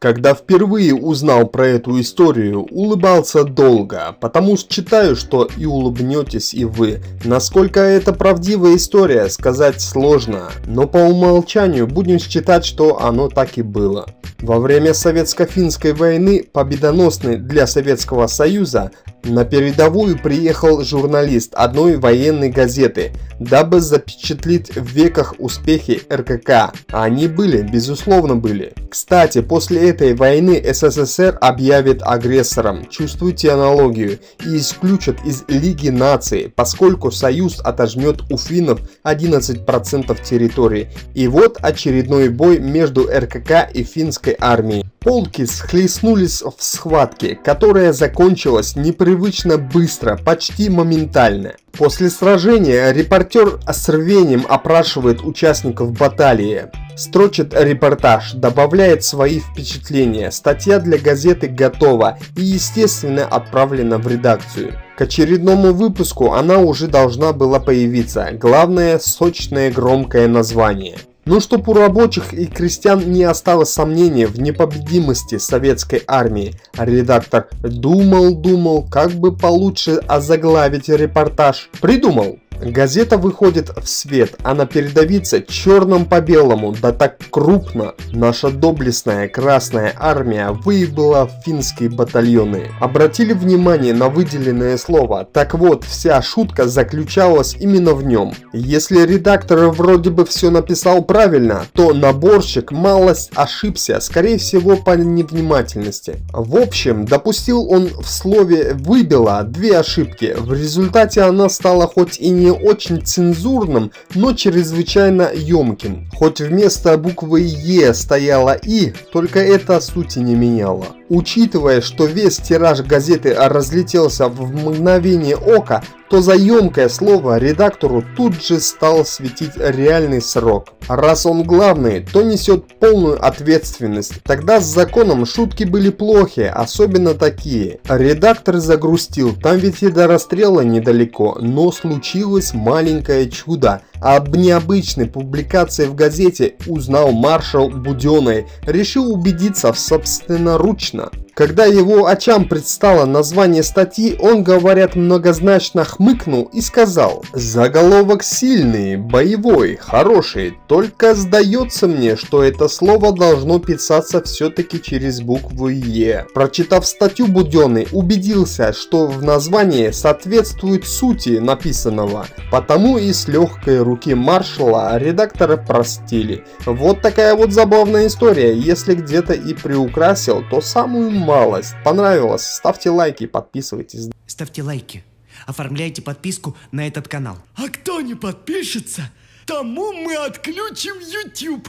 Когда впервые узнал про эту историю, улыбался долго, потому что считаю, что и улыбнетесь и вы. Насколько это правдивая история, сказать сложно, но по умолчанию будем считать, что оно так и было. Во время Советско-финской войны, победоносной для Советского Союза, на передовую приехал журналист одной военной газеты, дабы запечатлить в веках успехи РКК. Они были, безусловно были. Кстати, после этой войны СССР объявит агрессором, чувствуйте аналогию, и исключат из Лиги наций, поскольку Союз отожмет у финнов 11% территории. И вот очередной бой между РКК и финской армией. Полки схлестнулись в схватке, которая закончилась непривычно быстро, почти моментально. После сражения репортер с рвением опрашивает участников баталии. Строчит репортаж, добавляет свои впечатления. Статья для газеты готова и естественно отправлена в редакцию. К очередному выпуску она уже должна была появиться. Главное сочное громкое название. Но чтоб у рабочих и крестьян не осталось сомнения в непобедимости советской армии, редактор думал-думал, как бы получше озаглавить репортаж. Придумал! Газета выходит в свет, она передавится черным по белому, да так крупно. Наша доблестная Красная Армия выебала финские батальоны. Обратили внимание на выделенное слово? Так вот, вся шутка заключалась именно в нем. Если редактор вроде бы все написал правильно, то наборщик малость ошибся, скорее всего по невнимательности. В общем, допустил он в слове «выбила» две ошибки. В результате она стала хоть и не очень цензурным, но чрезвычайно емким. Хоть вместо буквы «Е» стояла «И», только это сути не меняло. Учитывая, что весь тираж газеты разлетелся в мгновение ока, то за емкое слово редактору тут же стал светить реальный срок. Раз он главный, то несет полную ответственность. Тогда с законом шутки были плохи, особенно такие. Редактор загрустил, там ведь и до расстрела недалеко, но случилось маленькое чудо. Об необычной публикации в газете узнал маршал Буденный, решил убедиться собственноручно. Когда его очам предстало название статьи, он, говорят, многозначно хмыкнул и сказал «Заголовок сильный, боевой, хороший, только сдается мне, что это слово должно писаться все-таки через букву «Е». Прочитав статью Буденный, убедился, что в названии соответствует сути написанного, потому и с легкой руки маршала редактора простили. Вот такая вот забавная история, если где-то и приукрасил, то самую малость. Понравилось? Ставьте лайки, подписывайтесь. Ставьте лайки. Оформляйте подписку на этот канал. А кто не подпишется, тому мы отключим YouTube.